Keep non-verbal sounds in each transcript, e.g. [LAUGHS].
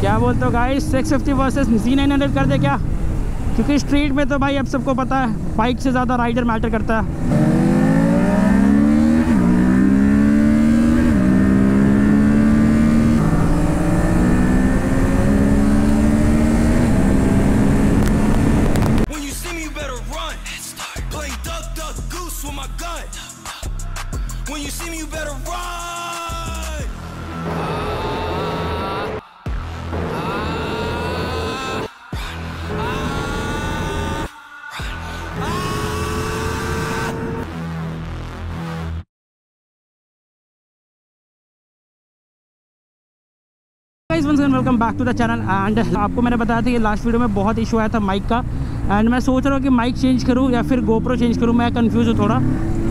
क्या बोलते हो guys six fifty versus G nine hundred कर दे क्या? क्योंकि स्ट्रीट में तो भाई अब सबको पता है बाइक से ज़्यादा राइडर मैटर करता है। Guys once again welcome back to the channel and आपको मैंने बताया था कि लास्ट वीडियो में बहुत इशू आया था माइक का एंड मैं सोच रहा हूँ कि माइक चेंज करूँ या फिर गोप्रो चेंज करूँ, मैं कंफ्यूज हूँ थोड़ा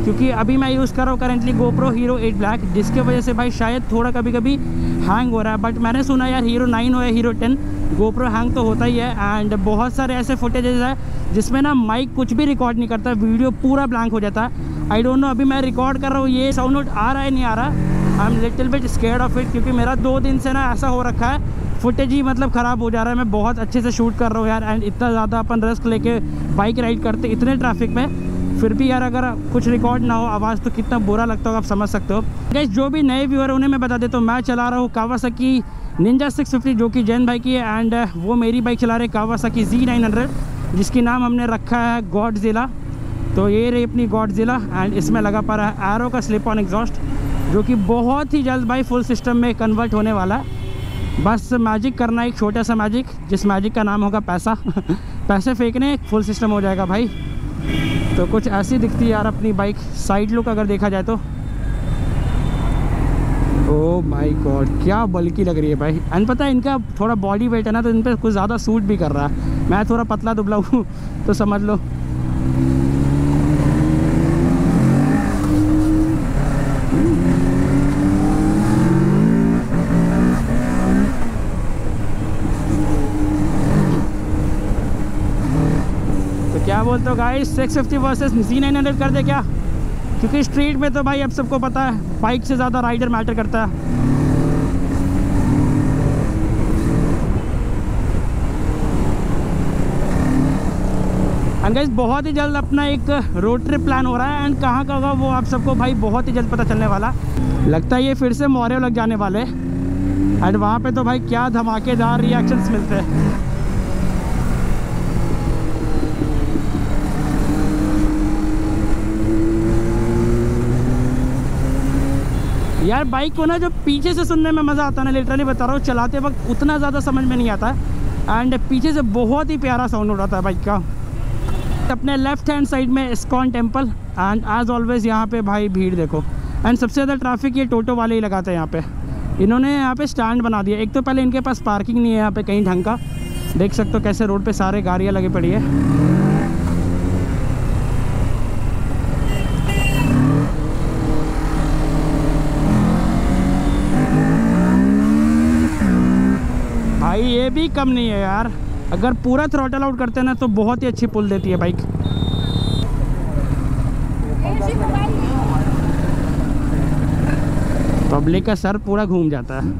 क्योंकि अभी मैं यूज़ कर रहा हूँ करेंटली गोप्रो हीरो 8 ब्लैक जिसके वजह से भाई शायद थोड़ा कभी कभी हैंग हो रहा है बट मैंने सुना यार हीरो नाइन हो या हीरो टेन गोप्रो हैंग तो होता ही है एंड बहुत सारे ऐसे फुटेजेस है जिसमें ना माइक कुछ भी रिकॉर्ड नहीं करता वीडियो पूरा ब्लैंक हो जाता। है आई डोंट नो अभी मैं रिकॉर्ड कर रहा हूँ, ये साउंड नोट आ रहा है, नहीं आ रहा। I am little bit scared of it क्योंकि मेरा दो दिन से ना ऐसा हो रखा है। फुटेज ही मतलब ख़राब हो जा रहा है। मैं बहुत अच्छे से शूट कर रहा हूँ यार एंड इतना ज़्यादा अपन रिस्क लेके बाइक राइड करते इतने ट्रैफ़िक में। फिर भी यार अगर कुछ रिकॉर्ड ना हो, आवाज़ तो कितना बुरा लगता होगा, आप समझ सकते हो। गैस जो भी नए व्यूअर उन्हें मैं बता देता हूँ, मैं चला रहा हूँ कावासाकी निंजा 650 जो कि जैन भाई की है एंड वो मेरी बाइक चला रहे कावासाकी जी नाइन जिसकी नाम हमने रखा है गॉड ज़िला तो ये रही अपनी गॉड ज़िला एंड इसमें लगा पा रहा है एरो का स्लिप ऑन एग्जॉस्ट जो कि बहुत ही जल्द भाई फुल सिस्टम में कन्वर्ट होने वाला है। बस मैजिक करना एक छोटा सा मैजिक जिस मैजिक का नाम होगा पैसा। [LAUGHS] पैसे फेंकने फुल सिस्टम हो जाएगा भाई। तो कुछ ऐसी दिखती है यार अपनी बाइक साइड लुक अगर देखा जाए तो। ओ माय गॉड क्या बल्कि लग रही है भाई। एंड पता है इनका थोड़ा बॉडी वेट है ना तो इन पर कुछ ज़्यादा सूट भी कर रहा है। मैं थोड़ा पतला दुबला हूँ [LAUGHS] तो समझ लो। तो बोलते हो guys 650 fifty versus G nine hundred कर दे क्या? क्योंकि स्ट्रीट में तो भाई अब सबको पता है बाइक से ज़्यादा राइडर मैटर करता है। गाइस बहुत ही जल्द अपना एक रोड ट्रिप प्लान हो रहा है एंड कहाँ का होगा वो आप सबको भाई बहुत ही जल्द पता चलने वाला। लगता है ये फिर से मोरे लग जाने वाले। एंड वहाँ पे तो भाई क्या धमाकेदार रिएक्शंस मिलते हैं। यार बाइक को ना जो पीछे से सुनने में मज़ा आता है ना लिटरली बता रहा हूँ, चलाते वक्त उतना ज़्यादा समझ में नहीं आता एंड पीछे से बहुत ही प्यारा साउंड उड़ाता है बाइक का। अपने लेफ़्ट हैंड साइड में ISKCON temple and as always यहाँ पे भाई भीड़ देखो। एंड सबसे ज़्यादा ट्रैफ़िक ये टोटो वाले ही लगाते हैं यहाँ पे। इन्होंने यहाँ पे स्टैंड बना दिया। एक तो पहले इनके पास पार्किंग नहीं है यहाँ पे कहीं ढंग का। देख सकते हो कैसे रोड पे सारे गाड़ियाँ लगी पड़ी है भाई ये भी कम नहीं है यार। अगर पूरा थ्रोटल आउट करते हैं ना तो बहुत ही अच्छी पुल देती है बाइक पब्लिक का सर पूरा घूम जाता है।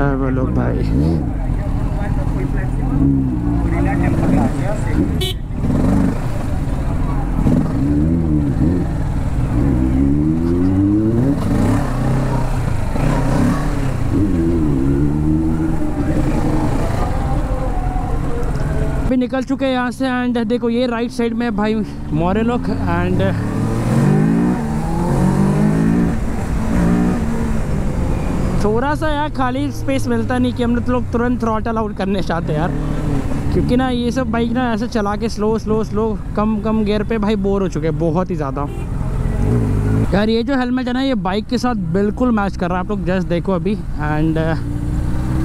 और वो लोग भाई गोरिल्ला टेंपल आ गया से अभी निकल चुके हैं यहाँ से एंड देखो ये राइट साइड में भाई मोरे लोग एंड थोड़ा सा यार खाली स्पेस मिलता नहीं कि हम लोग तुरंत थ्रॉटल आउट करने चाहते यार। क्योंकि ना ये सब बाइक ना ऐसे चला के स्लो स्लो स्लो कम कम गियर पे भाई बोर हो चुके हैं बहुत ही ज़्यादा। यार ये जो हेलमेट है ना, ये बाइक के साथ बिल्कुल मैच कर रहा है। आप लोग जस्ट देखो अभी एंड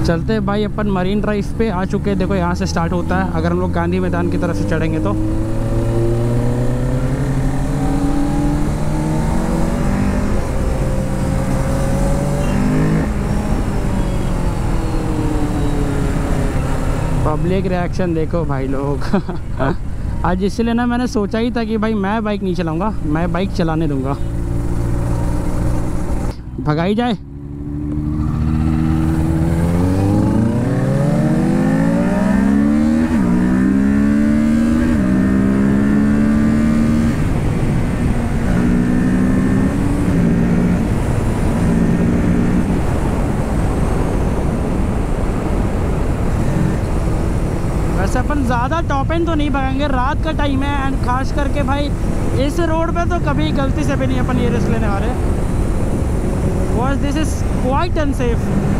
चलते हैं भाई अपन मरीन ड्राइव पे आ चुके हैं। देखो यहाँ से स्टार्ट होता है। अगर हम लोग गांधी मैदान की तरफ़ से चढ़ेंगे तो। पब्लिक रिएक्शन देखो भाई लोग। [LAUGHS] आज इसलिए ना मैंने सोचा ही था कि भाई मैं बाइक नहीं चलाऊँगा मैं बाइक चलाने दूँगा। भगाई जाए वैसे अपन ज़्यादा टॉप एंड तो नहीं भगाएँगे रात का टाइम है एंड खास करके भाई, इस रोड पे तो कभी गलती से भी नहीं अपन ये रिस्क लेने वाले। Was this is quite unsafe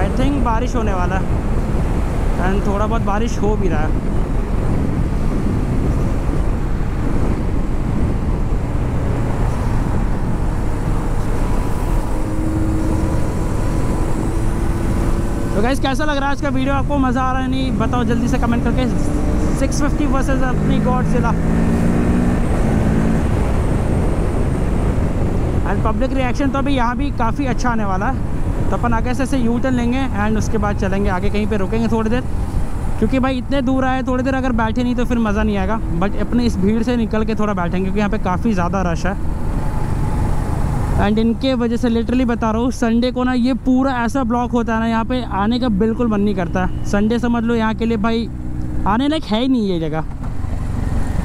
I think बारिश होने वाला है। एंड थोड़ा बहुत बारिश हो भी रहा है। तो गाइस कैसा लग रहा है आज का वीडियो आपको मज़ा आ रहा है नहीं? बताओ जल्दी से कमेंट करके। 650 फिफ्टी वर्सेज अपनी गॉड जिला। एंड पब्लिक रिएक्शन तो अभी यहाँ भी काफ़ी अच्छा आने वाला है। तो अपन आगे से ऐसे यू टर्न लेंगे एंड उसके बाद चलेंगे, आगे कहीं पे रुकेंगे थोड़ी देर। क्योंकि भाई इतने दूर आए, थोड़ी देर अगर बैठे नहीं तो फिर मज़ा नहीं आएगा। बट अपने इस भीड़ से निकल के थोड़ा बैठेंगे, क्योंकि यहाँ पे काफ़ी ज़्यादा रश है। एंड इनके वजह से लिटरली बता रहा हूँ संडे को ना ये पूरा ऐसा ब्लॉक होता है ना, यहाँ पे आने का बिल्कुल मन नहीं करता। संडे समझ लो यहाँ के लिए भाई, आने लायक है ही नहीं ये जगह।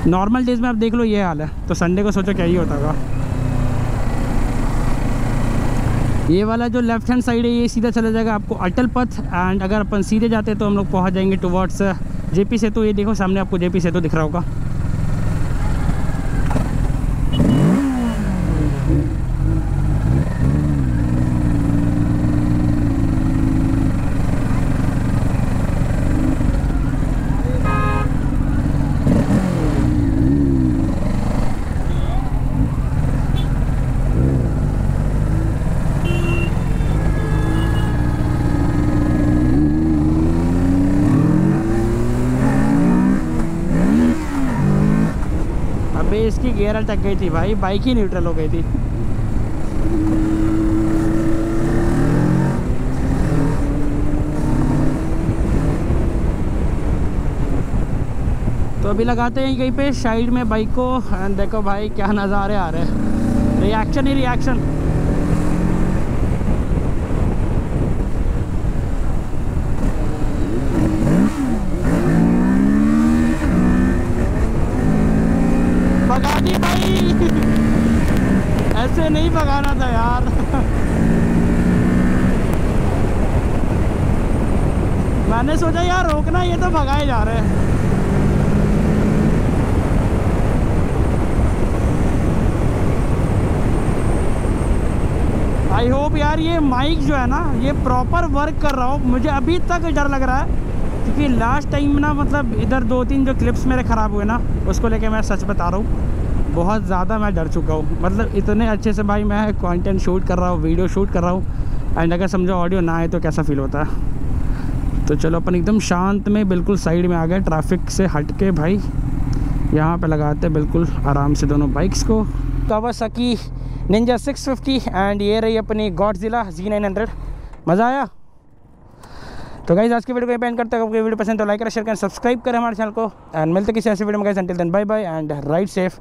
नॉर्मल डेज़ में आप देख लो ये हाल है। तो संडे को सोचो क्या ही होता होगा। ये वाला जो लेफ़्ट हैंड साइड है, ये सीधा चला जाएगा आपको अटल पथ एंड अगर अपन सीधे जाते हैं तो हम लोग पहुँच जाएँगे टुवर्ड्स जेपी सेतु। ये देखो, सामने आपको जेपी सेतु दिख रहा होगा। अबे, इसकी गियर अटक गई थी भाई बाइक ही न्यूट्रल हो गई थी। तो अभी लगाते हैं कहीं पे साइड में बाइक को। देखो भाई, क्या नज़ारे आ रहे हैं। रिएक्शन ही रिएक्शन भगा दी भाई भगाना था यार मैंने सोचा, यार, रोकना ये तो भगाए जा रहे हैं. आई होप यार ये माइक जो है ना, ये प्रॉपर वर्क कर रहा हो। मुझे अभी तक डर लग रहा है, क्योंकि लास्ट टाइम ना मतलब इधर दो तीन जो क्लिप्स मेरे ख़राब हुए ना, उसको लेके मैं सच बता रहा हूँ। बहुत ज़्यादा मैं डर चुका हूँ। मतलब इतने अच्छे से भाई मैं कंटेंट शूट कर रहा हूँ वीडियो शूट कर रहा हूँ। एंड अगर समझो ऑडियो ना आए तो कैसा फील होता है? तो चलो अपन एकदम शांत में बिल्कुल साइड में आ गए। ट्रैफ़िक से हट के भाई यहाँ पे लगाते बिल्कुल आराम से दोनों बाइक्स को। कावासाकी निंजा 650 एंड ये रही अपनी गॉड जिला जी नाइन हंड्रेड मज़ा आया? तो गाइज़ आज की वीडियो को पेंट करते हैं। आपको वीडियो पसंद तो लाइक करें शेयर करें सब्सक्राइब करें हमारे चैनल को। एंड मिलते किसी ऐसे वीडियो में guys until then bye bye and ride safe